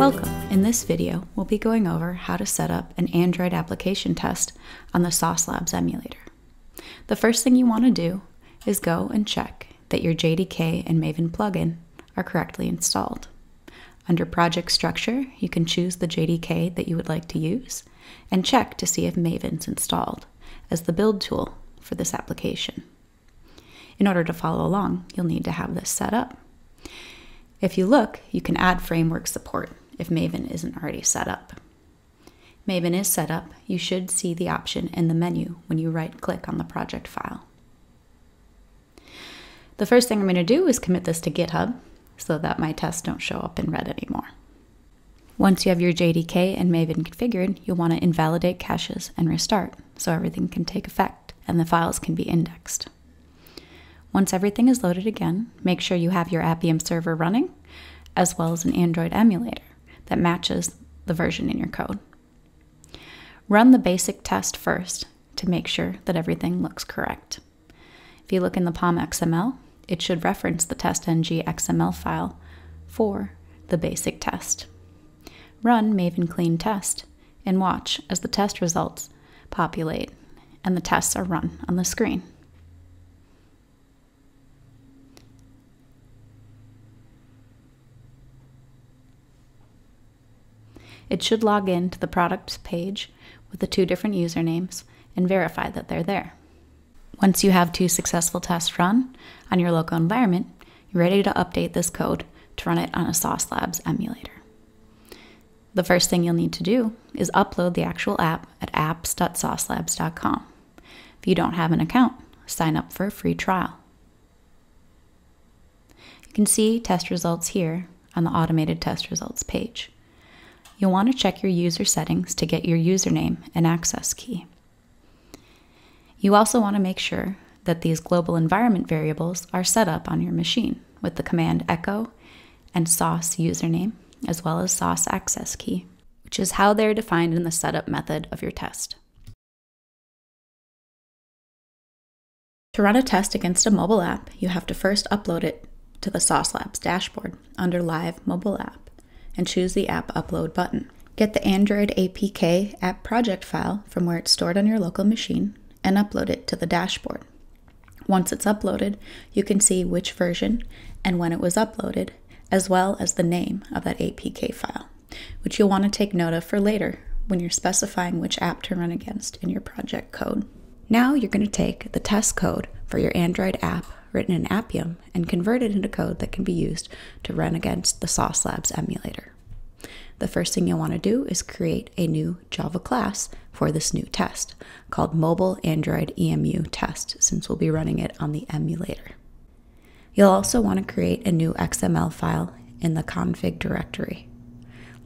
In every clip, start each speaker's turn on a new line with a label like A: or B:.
A: Welcome! In this video, we'll be going over how to set up an Android application test on the Sauce Labs emulator. The first thing you want to do is go and check that your JDK and Maven plugin are correctly installed. Under Project Structure, you can choose the JDK that you would like to use and check to see if Maven's installed as the build tool for this application. In order to follow along, you'll need to have this set up. If you look, you can add framework support if Maven isn't already set up. Maven is set up, you should see the option in the menu when you right click on the project file. The first thing I'm going to do is commit this to GitHub so that my tests don't show up in red anymore. Once you have your JDK and Maven configured, you'll want to invalidate caches and restart so everything can take effect and the files can be indexed. Once everything is loaded again, make sure you have your Appium server running, as well as an Android emulator that matches the version in your code. Run the basic test first to make sure that everything looks correct. If you look in the POM XML, it should reference the testng XML file for the basic test. Run Maven clean test and watch as the test results populate and the tests are run on the screen. It should log in to the products page with the two different usernames and verify that they're there. Once you have two successful tests run on your local environment, you're ready to update this code to run it on a Sauce Labs emulator. The first thing you'll need to do is upload the actual app at apps.saucelabs.com. If you don't have an account, sign up for a free trial. You can see test results here on the automated test results page you'll want to check your user settings to get your username and access key. You also want to make sure that these global environment variables are set up on your machine with the command echo and sauce username, as well as sauce access key, which is how they're defined in the setup method of your test. To run a test against a mobile app, you have to first upload it to the Sauce Labs dashboard under Live Mobile App and choose the App Upload button. Get the Android APK app project file from where it's stored on your local machine and upload it to the dashboard. Once it's uploaded, you can see which version and when it was uploaded, as well as the name of that APK file, which you'll want to take note of for later when you're specifying which app to run against in your project code. Now you're going to take the test code for your Android app written in Appium and converted into code that can be used to run against the Sauce Labs emulator. The first thing you'll want to do is create a new Java class for this new test called Mobile Android EMU Test, since we'll be running it on the emulator. You'll also want to create a new XML file in the config directory,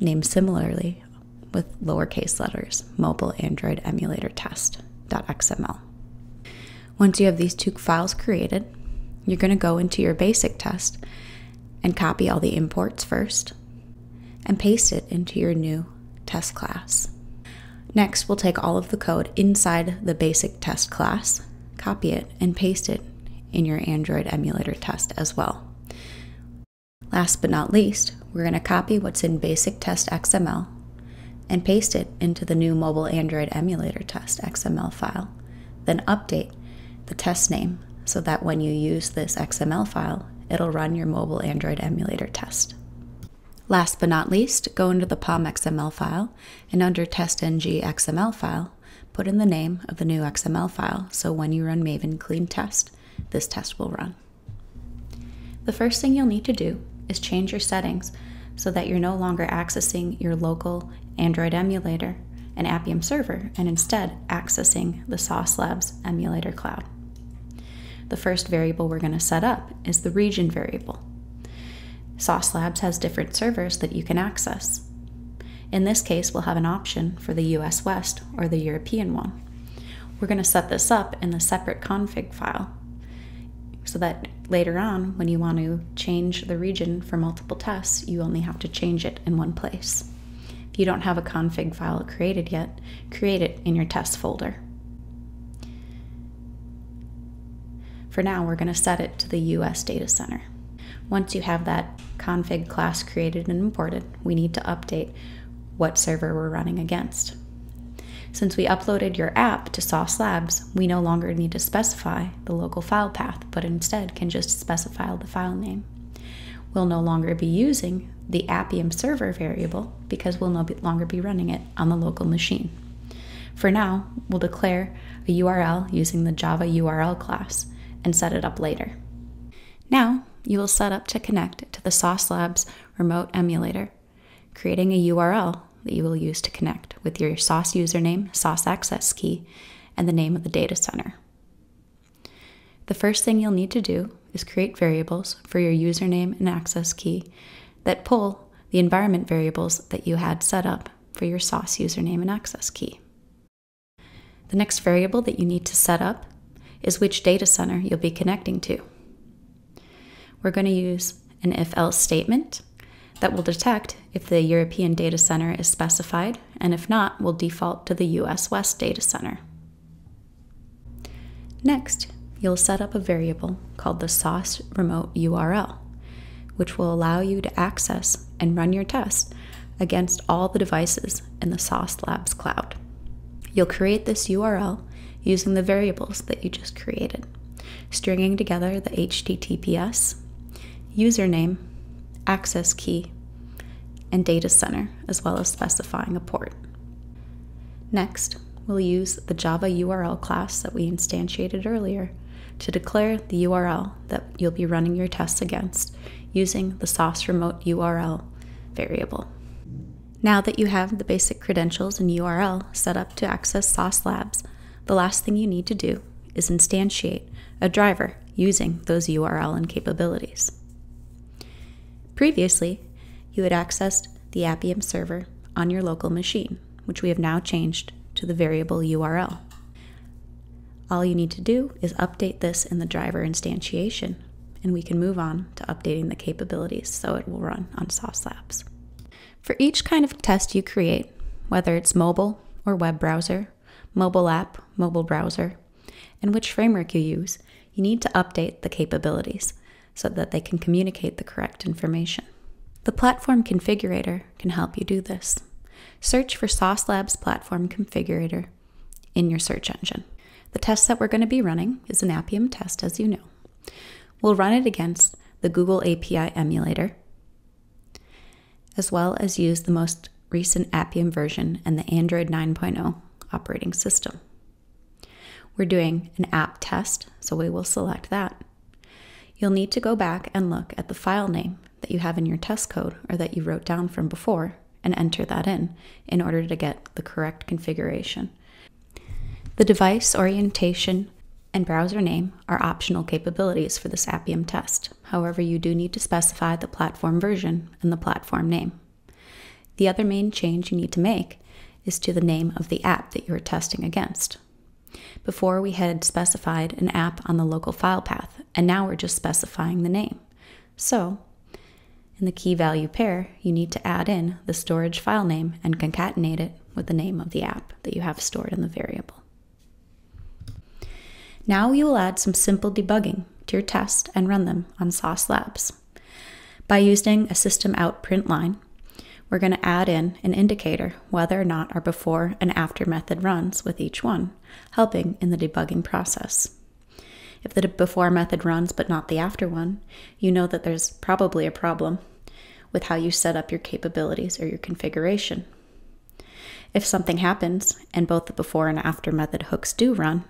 A: named similarly with lowercase letters, Mobile Android Emulator Test.xml. Once you have these two files created, you're going to go into your basic test and copy all the imports first and paste it into your new test class. Next, we'll take all of the code inside the basic test class, copy it, and paste it in your Android emulator test as well. Last but not least, we're going to copy what's in basic test XML and paste it into the new mobile Android emulator test XML file, then update the test name so that when you use this XML file, it'll run your mobile Android emulator test. Last but not least, go into the POM XML file and under testng XML file, put in the name of the new XML file so when you run Maven clean test, this test will run. The first thing you'll need to do is change your settings so that you're no longer accessing your local Android emulator and Appium server and instead accessing the Sauce Labs emulator cloud. The first variable we're going to set up is the region variable. Sauce Labs has different servers that you can access. In this case, we'll have an option for the US West or the European one. We're going to set this up in the separate config file so that later on, when you want to change the region for multiple tests, you only have to change it in one place. If you don't have a config file created yet, create it in your test folder. For now, we're going to set it to the US data center. Once you have that config class created and imported, we need to update what server we're running against. Since we uploaded your app to Sauce Labs, we no longer need to specify the local file path, but instead can just specify the file name. We'll no longer be using the Appium server variable because we'll no longer be running it on the local machine. For now, we'll declare a URL using the Java URL class and set it up later. Now, you will set up to connect to the Sauce Labs remote emulator, creating a URL that you will use to connect with your Sauce username, Sauce access key, and the name of the data center. The first thing you'll need to do is create variables for your username and access key that pull the environment variables that you had set up for your Sauce username and access key. The next variable that you need to set up is which data center you'll be connecting to. We're going to use an if else statement that will detect if the European data center is specified, and if not, will default to the US West data center. Next, you'll set up a variable called the sauce remote URL, which will allow you to access and run your test against all the devices in the Sauce Labs cloud. You'll create this URL using the variables that you just created, stringing together the HTTPS, username, access key, and data center, as well as specifying a port. Next, we'll use the Java URL class that we instantiated earlier to declare the URL that you'll be running your tests against using the sauce remote URL variable. Now that you have the basic credentials and URL set up to access Sauce Labs, the last thing you need to do is instantiate a driver using those URL and capabilities. Previously, you had accessed the Appium server on your local machine, which we have now changed to the variable URL. All you need to do is update this in the driver instantiation, and we can move on to updating the capabilities so it will run on Sauce Labs. For each kind of test you create, whether it's mobile or web browser, mobile app, mobile browser, and which framework you use, you need to update the capabilities so that they can communicate the correct information. The Platform Configurator can help you do this. Search for Sauce Labs Platform Configurator in your search engine. The test that we're going to be running is an Appium test, as you know. We'll run it against the Google API emulator, as well as use the most recent Appium version and the Android 9.0 operating system. We're doing an app test, so we will select that. You'll need to go back and look at the file name that you have in your test code or that you wrote down from before and enter that in in order to get the correct configuration. The device orientation and browser name are optional capabilities for this Appium test. However, you do need to specify the platform version and the platform name. The other main change you need to make is to the name of the app that you are testing against. Before we had specified an app on the local file path, and now we're just specifying the name. So, in the key value pair, you need to add in the storage file name and concatenate it with the name of the app that you have stored in the variable. Now you will add some simple debugging to your test and run them on Sauce Labs. By using a system out print line, we're going to add in an indicator whether or not our before and after method runs with each one, helping in the debugging process. If the before method runs but not the after one, you know that there's probably a problem with how you set up your capabilities or your configuration. If something happens and both the before and after method hooks do run,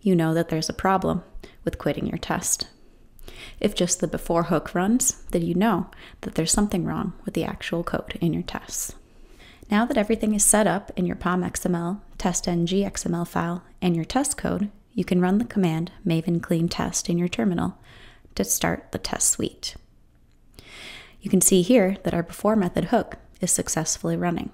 A: you know that there's a problem with quitting your test. If just the before hook runs, then you know that there's something wrong with the actual code in your tests. Now that everything is set up in your POM XML, testng XML file, and your test code, you can run the command maven clean test in your terminal to start the test suite. You can see here that our before method hook is successfully running.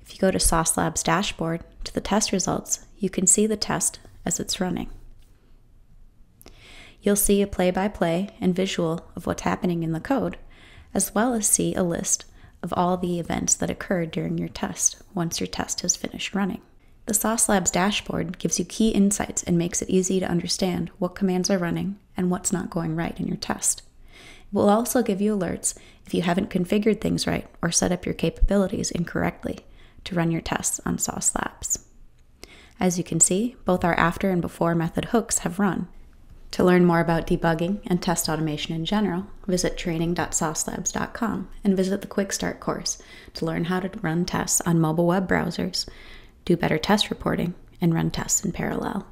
A: If you go to Sauce Labs dashboard to the test results, you can see the test as it's running. You'll see a play-by-play and visual of what's happening in the code, as well as see a list of all the events that occurred during your test once your test has finished running. The Sauce Labs dashboard gives you key insights and makes it easy to understand what commands are running and what's not going right in your test. It will also give you alerts if you haven't configured things right or set up your capabilities incorrectly to run your tests on Sauce Labs. As you can see, both our after and before method hooks have run. To learn more about debugging and test automation in general, visit training.saucelabs.com and visit the Quick Start course to learn how to run tests on mobile web browsers, do better test reporting, and run tests in parallel.